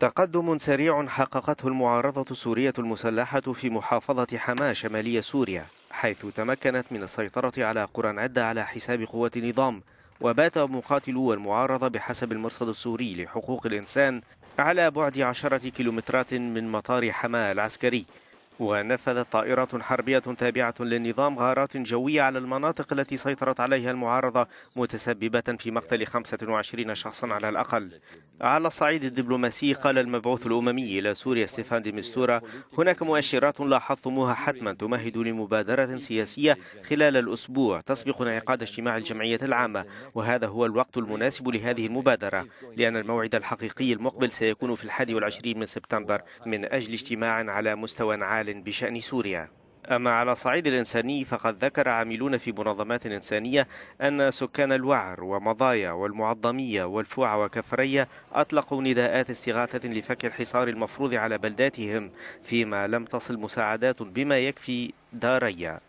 تقدم سريع حققته المعارضة السورية المسلحة في محافظة حماة شمالية سوريا حيث تمكنت من السيطرة على قرى عدة على حساب قوات النظام وبات مقاتلو المعارضة بحسب المرصد السوري لحقوق الإنسان على بعد عشرة كيلومترات من مطار حماة العسكري. ونفذت طائرة حربية تابعة للنظام غارات جوية على المناطق التي سيطرت عليها المعارضة متسببة في مقتل 25 شخصا على الأقل. على الصعيد الدبلوماسي قال المبعوث الأممي إلى سوريا ستيفان دي مستورا هناك مؤشرات لاحظتموها حتما تمهد لمبادرة سياسية خلال الأسبوع تسبق انعقاد اجتماع الجمعية العامة وهذا هو الوقت المناسب لهذه المبادرة لأن الموعد الحقيقي المقبل سيكون في الحادي والعشرين من سبتمبر من أجل اجتماع على مستوى عالي بشأن سوريا. أما على الصعيد الإنساني فقد ذكر عاملون في منظمات إنسانية أن سكان الوعر ومضايا والمعظمية والفوع وكفرية أطلقوا نداءات استغاثة لفك الحصار المفروض على بلداتهم فيما لم تصل مساعدات بما يكفي داريا.